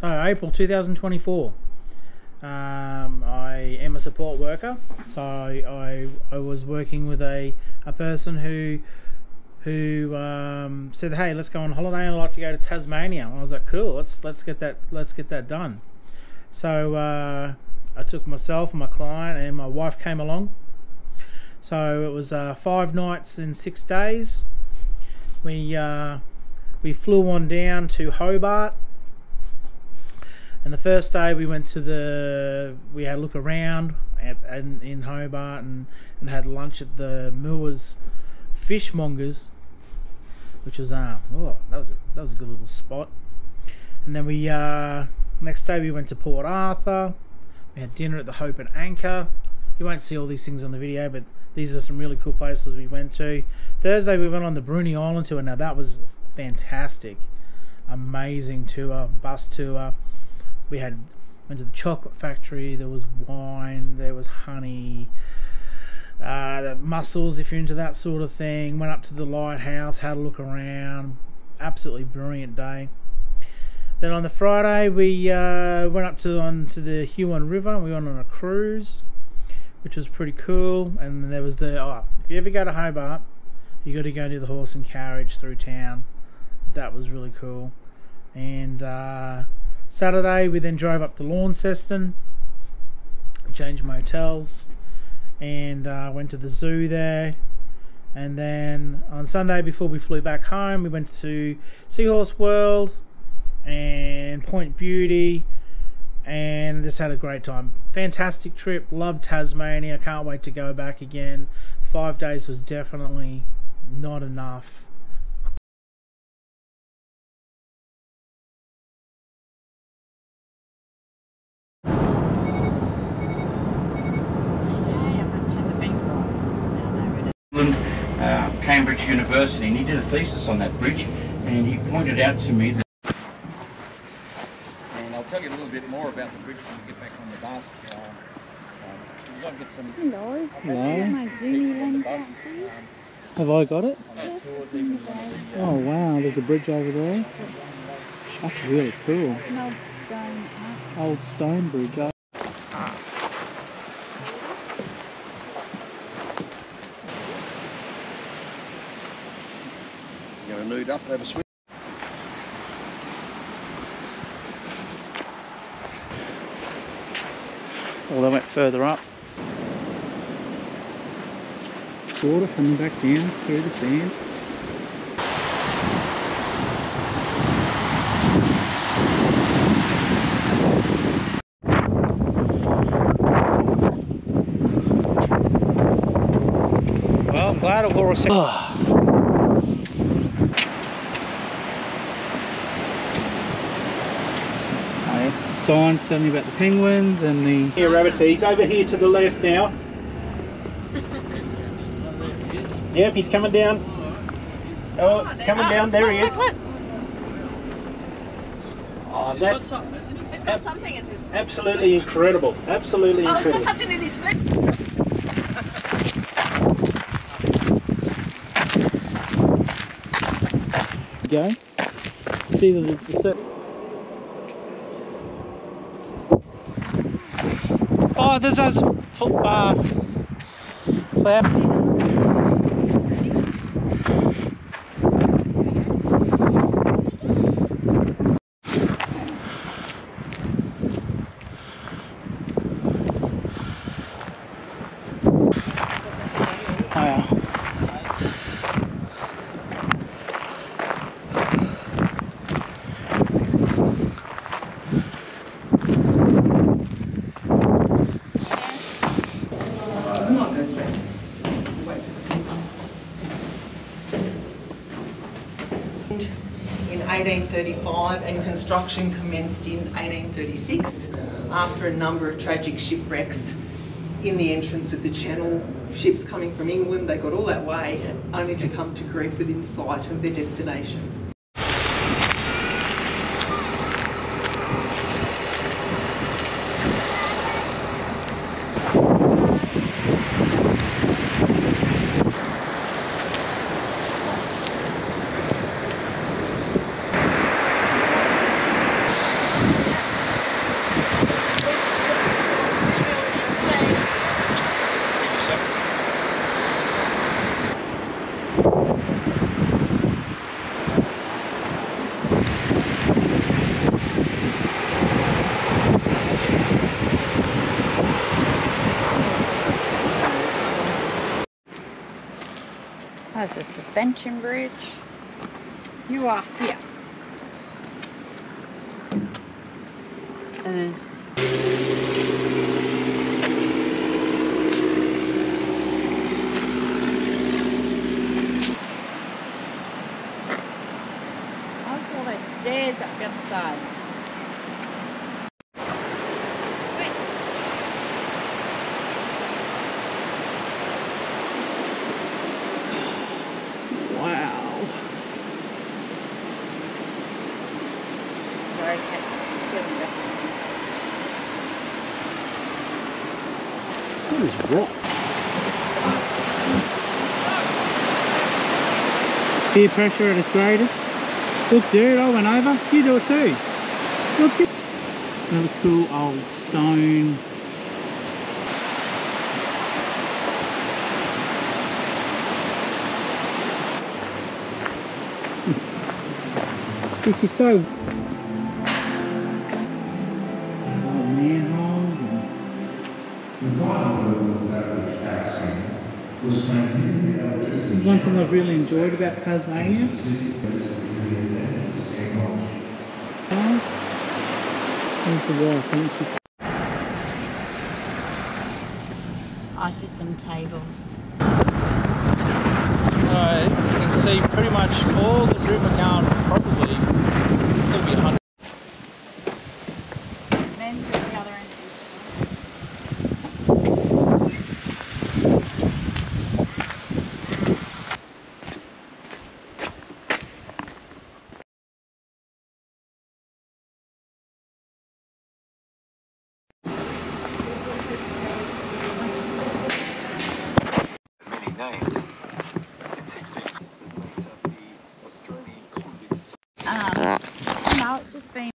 So April 2024. Um, I am a support worker, so I I was working with a, a person who who um, said, "Hey, let's go on holiday. And I'd like to go to Tasmania." I was like, "Cool, let's let's get that let's get that done." So uh, I took myself and my client and my wife came along. So it was uh, five nights and six days. We uh, we flew on down to Hobart and the first day we went to the, we had a look around at, in, in Hobart and, and had lunch at the Mures Fishmongers, which was um, oh that was a, that was a good little spot. And then we uh, next day we went to Port Arthur. We had dinner at the Hope and Anchor. You won't see all these things on the video, but these are some really cool places we went to. Thursday we went on the Bruny Island tour. Now that was fantastic, amazing tour, bus tour we had went to the chocolate factory. There was wine. There was honey. Uh, the mussels, if you're into that sort of thing. Went up to the lighthouse, had a look around. Absolutely brilliant day. Then on the Friday, we uh, went up to on to the Huon River. We went on a cruise, which was pretty cool. And there was the oh, if you ever go to Hobart, you got to go to the horse and carriage through town. That was really cool. And uh, Saturday, we then drove up to Launceston, changed motels, and uh, went to the zoo there. And then on Sunday, before we flew back home, we went to Seahorse World and Point Beauty and just had a great time. Fantastic trip. Loved Tasmania. I can't wait to go back again. Five days was definitely not enough. Uh, Cambridge University, and he did a thesis on that bridge, and he pointed out to me that. And I'll tell you a little bit more about the bridge when we get back on the bus. Uh, um, get some, Hello. Hello. My Zoomy lens out, please. Have I got it? Yes, it's in the bag. Oh wow, there's a bridge over there. That's really cool. An old stone up. Old stone bridge. You know, nude up and have a swim. Well, they went further up. Water coming back down through the sand. Well, I'm glad it wore a sec- Oh, it's a sign telling you about the penguins and the Here, rabbits, he's over here to the left now. Yep, he's coming down. Oh, coming down, there he is. Oh, that's It's got something in his. absolutely incredible. Absolutely Oh, it's got incredible. something in his food. go. It's either the, the There's those uh. Oh, yeah. in 1835 and construction commenced in 1836 after a number of tragic shipwrecks in the entrance of the channel. Ships coming from England, they got all that way only to come to grief within sight of their destination. That's a suspension bridge. You are here. And there's I'll call those stairs up the other side. Wait. Wow. Sorry, Kat. Give them back. What is rock? Peer pressure at its greatest. Look, dude, I went over. You do it too. Look. you- Another cool old stone. if you're so. This is one thing I've really enjoyed about Tasmania. Guys, There's the wire fence. Oh, just some tables. Uh, you can see pretty much all the river going for probably it's going to be 100. Then to the other end. many names. In 16, the Australian convicts Um, no, it's just been.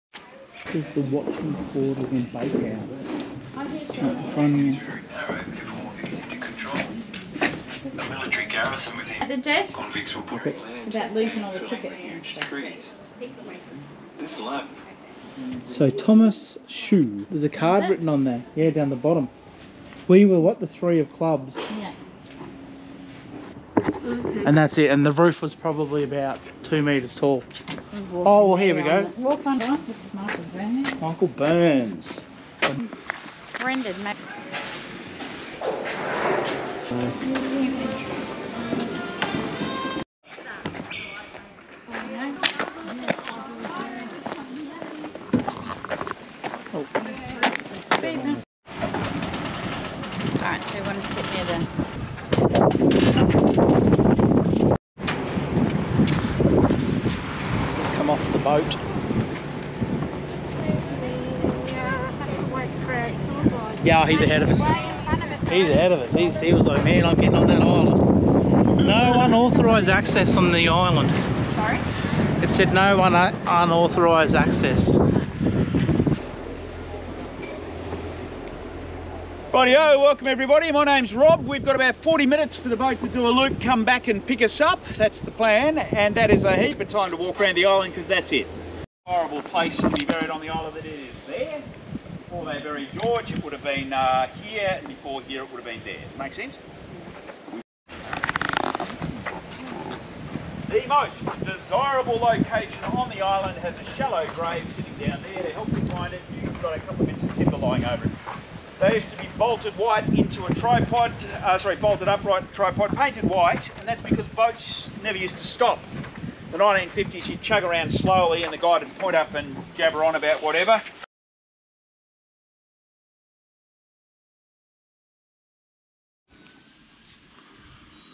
This is the watchman's quarters and bakehouse. Up the front here. very narrow, therefore easy to. A military garrison At the desk? Convicts were Okay. land About losing all the tickets huge trees. This alone So Thomas Shoe. There's a card written on there. Yeah, down the bottom. We were what the three of clubs, Yeah. and that's it. And the roof was probably about two meters tall. Walk Oh, well, here we go. Walk on down. This is Michael Burney. Michael Burns. Brendan, mate. Uh, he's ahead of us. He's ahead of us. He's, he was like, man, I'm getting on that island. No unauthorised access on the island. Sorry? It said no un- unauthorised access. Rightio, welcome everybody. My name's Rob. We've got about 40 minutes for the boat to do a loop, come back and pick us up. That's the plan, and that is a heap of time to walk around the island because that's it. Horrible place to be buried on the island that it is. Buried George, it would have been uh, here, and before here, it would have been there. Make sense? The most desirable location on the island has a shallow grave sitting down there. To help you find it, you've got a couple of bits of timber lying over it. They used to be bolted white into a tripod, uh, sorry, bolted upright tripod, painted white, and that's because boats never used to stop. The 1950s, you'd chug around slowly and the guide would point up and jabber on about whatever.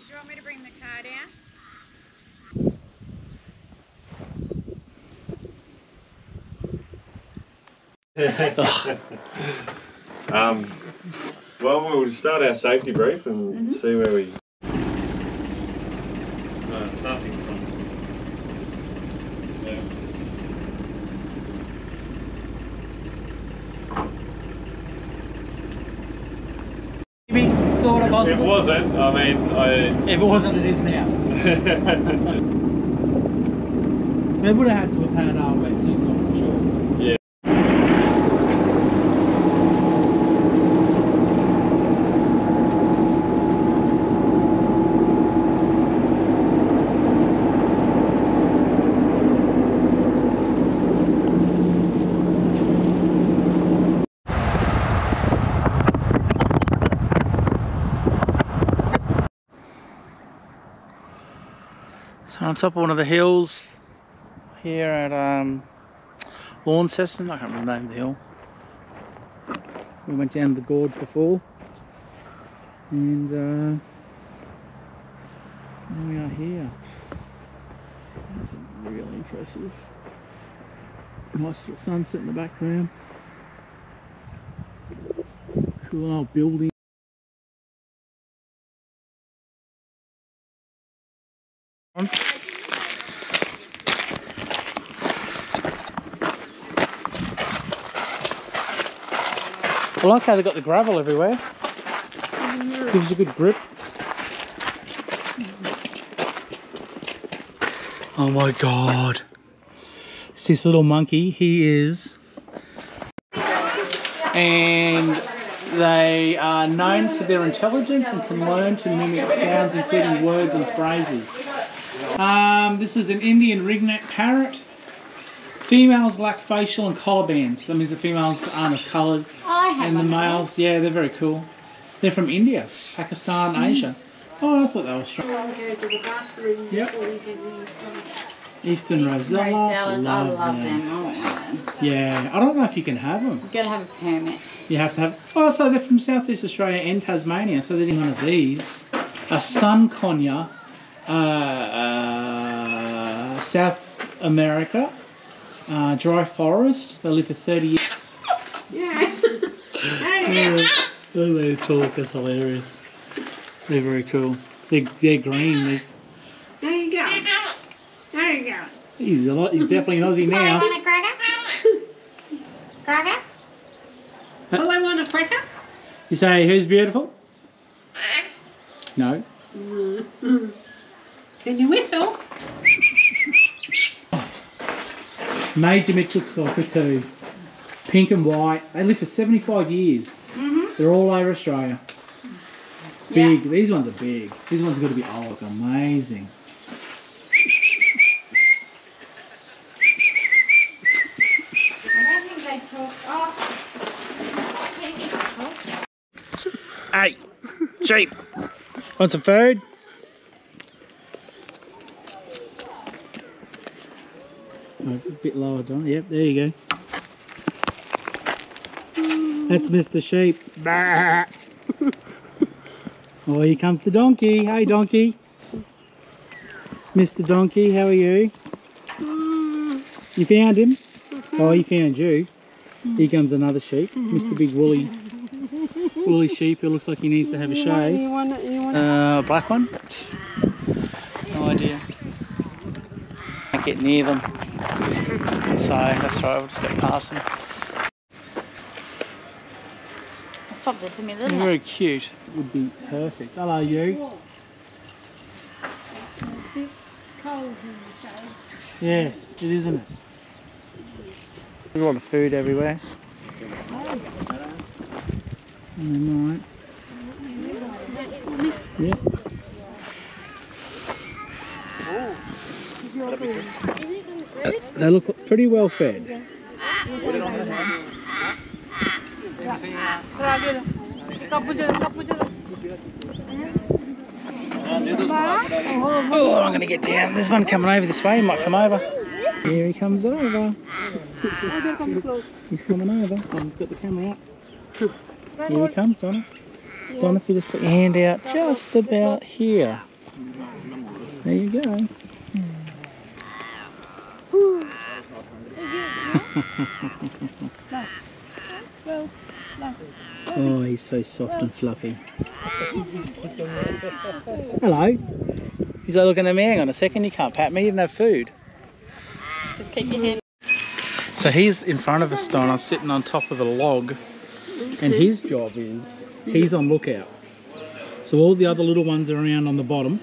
Do you want me to bring the car down? Um, well, we'll start our safety brief and see where we. No, it's nothing from. Yeah. Maybe sort of It wasn't. I mean, I. If it wasn't, it is now. They would have had to have had our wetsuits on, for sure. Yeah. So on top of one of the hills here at um, Launceston, I can't remember the name of the hill. We went down the gorge before, and uh, now we are here. That's a really impressive. Nice little sunset in the background. Cool old building. I like how they got the gravel everywhere. Gives a good grip. Oh my god. It's this little monkey. He is. And they are known for their intelligence and can learn to mimic sounds, including words and phrases. Um, this is an Indian ringneck parrot. Females lack facial and collar bands. That means the females aren't as coloured. I have And the one of males, yeah, they're very cool. They're from India, Pakistan, Asia. Oh, I thought they were strong. Go to Yep. before you get in. Eastern Rosella. Rosellas, I love them. I want one. Yeah, I don't know if you can have them. You've got to have a permit. You have to have. Oh, so they're from Southeast Australia and Tasmania. So they're in one of these. A sun conure, uh, uh, South America, uh, dry forest. They live for 30 years. Yeah. Yeah. Oh, they talk. That's hilarious. They're very cool. They're, they're green. They're, there you go. There you go. he's a lot. He's definitely an Aussie now. Want a cracker? Cracker? Oh, I want a cracker? You say who's beautiful? No. Mm-hmm. Can you whistle? Major Mitchell cockatoo. Pink and white. They live for 75 years. Mm-hmm. They're all over Australia. Big. These ones are big. These ones are going to be old. Amazing. I don't think they talk. Oh. Hey, sheep. Want some food? A bit lower down. Yep, there you go. That's Mr. Sheep. Oh, here comes the donkey. Hey, donkey. Mr. Donkey, how are you? You found him? Oh, he found you. Here comes another sheep. Mr. Big Woolly woolly sheep who looks like he needs to have a shave. You want? You want Uh, black one? No idea. Can't get near them. So that's right, we'll just go past them. It's popped into me, They're doesn't it? very cute. Would be perfect. Hello, you. Cold in the shade. Yes, it is, isn't it? There's a lot of food everywhere. And they might. Yep. Uh, They look pretty well fed. Oh, oh, I'm gonna get down. There's one coming over this way. He might come over. Here he comes over. He's coming over. I've got the camera out. Here he comes, Donna. Donna, if you just put your hand out just about here. There you go. Oh, he's so soft and fluffy. Hello. He's like looking at me. Hang on a second. You can't pat me. You didn't have food. Just keep your hand. So he's in front of us, Donna, sitting on top of a log, and his job is he's on lookout. So all the other little ones are around on the bottom,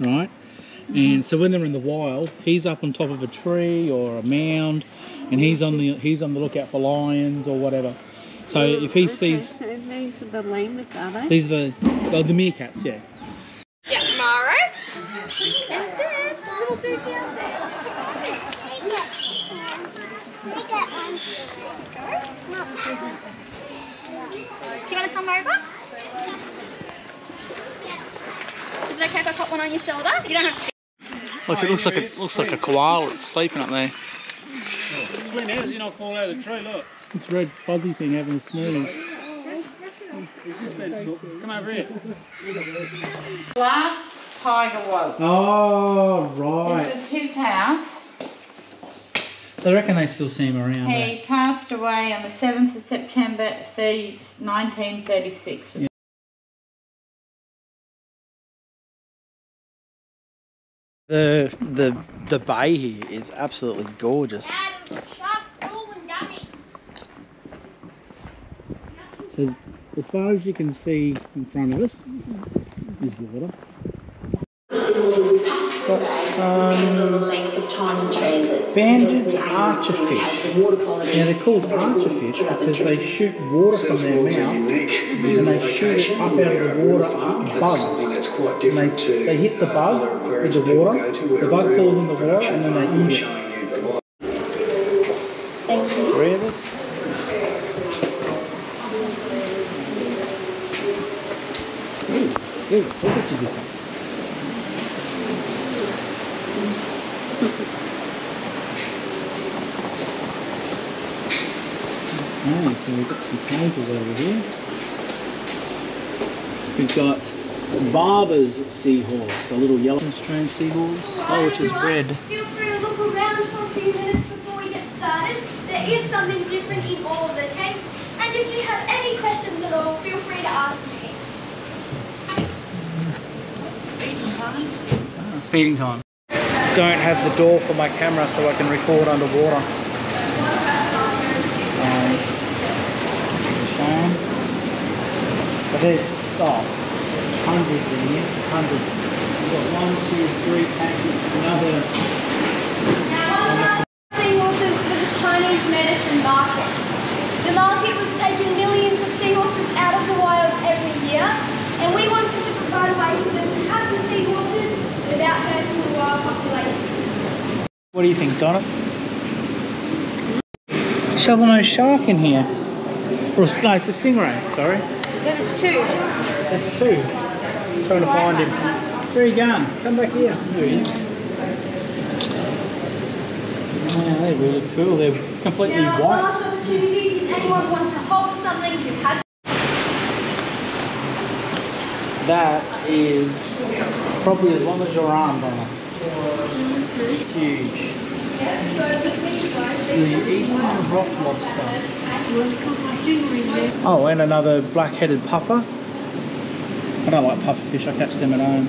right? And so when they're in the wild, he's up on top of a tree or a mound, and he's on the he's on the lookout for lions or whatever. So if he sees So these are the lemurs, are they? these are the oh, the meerkats, yeah. Yeah, Mara. And there's the little dude down there. Do you want to come over? Is it okay if I put one on your shoulder? You don't have to. Look, it looks like a looks like a koala that's sleeping up there. Clint, how does he not fall out of the tree? Look. This red fuzzy thing having a snooze. He's just been Come over here. Last tiger was. Oh right. This right. is his house. I reckon they still see him around. eh? He passed away on the 7th of September 30, 1936. The the the bay here is absolutely gorgeous. So as far as you can see in front of us is water. Got some length of time in transit. banded Because the aim is to archerfish. have the water Yeah, they're called archerfish because they shoot water from their mouth and they shoot it up out of the water at bugs. And they, they hit the bug with the water, the bug falls in the water and then they eat it. Three of us. Ooh, ooh, look at your difference. Okay, so we've got some cages over here. We've got Barbour's seahorse, a little yellow Australian seahorse, oh, which is red. Feel free to look around for a few minutes before we get started. There is something different in all of the tanks, and if you have any questions at all, feel free to ask me. Speeding time. Ah, Don't have the door for my camera so I can record underwater. Um, it's a shame. But there's, oh, hundreds in here, hundreds. We've got one, two, three tanks, another. Now, seahorses for the Chinese medicine market. The market was taking millions of seahorses out of the wild every year, and we wanted to provide a way for them to have the seahorses without hurting the wild populations. What do you think, Donna? Shovel-nosed shark in here. Or, no, it's a stingray, sorry. That is two. There's two. Trying to find him. Where are you going? Come back here. There he is. Yeah, they're really cool. They're completely Now, white. last opportunity, does anyone want to hold something who has That is probably as long as your arm, Donna. Huge. It's the eastern rock lobster. Oh, and another black-headed puffer. I don't like puffer fish. I catch them at home.